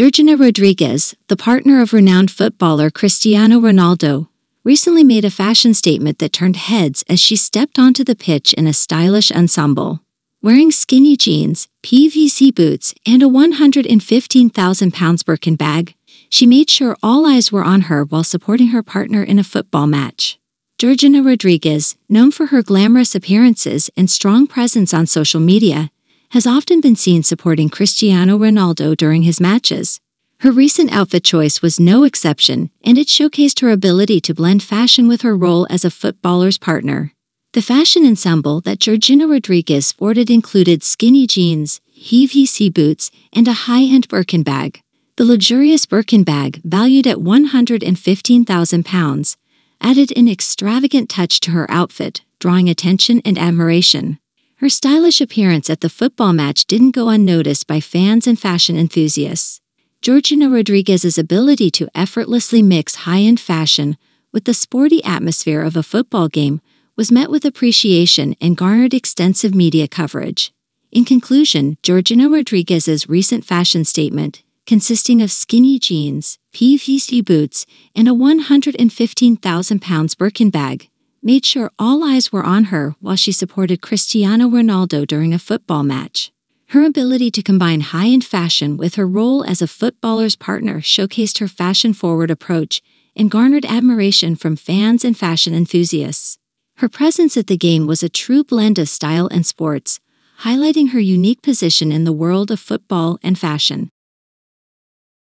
Georgina Rodriguez, the partner of renowned footballer Cristiano Ronaldo, recently made a fashion statement that turned heads as she stepped onto the pitch in a stylish ensemble. Wearing skinny jeans, PVC boots, and a 115,000 pounds Birkin bag, she made sure all eyes were on her while supporting her partner in a football match. Georgina Rodriguez, known for her glamorous appearances and strong presence on social media, has often been seen supporting Cristiano Ronaldo during his matches. Her recent outfit choice was no exception, and it showcased her ability to blend fashion with her role as a footballer's partner. The fashion ensemble that Georgina Rodriguez sported included skinny jeans, PVC boots, and a high-end Birkin bag. The luxurious Birkin bag, valued at 115,000 pounds, added an extravagant touch to her outfit, drawing attention and admiration. Her stylish appearance at the football match didn't go unnoticed by fans and fashion enthusiasts. Georgina Rodriguez's ability to effortlessly mix high-end fashion with the sporty atmosphere of a football game was met with appreciation and garnered extensive media coverage. In conclusion, Georgina Rodriguez's recent fashion statement, consisting of skinny jeans, PVC boots, and a 115,000 pounds Birkin bag, made sure all eyes were on her while she supported Cristiano Ronaldo during a football match. Her ability to combine high-end fashion with her role as a footballer's partner showcased her fashion-forward approach and garnered admiration from fans and fashion enthusiasts. Her presence at the game was a true blend of style and sports, highlighting her unique position in the world of football and fashion.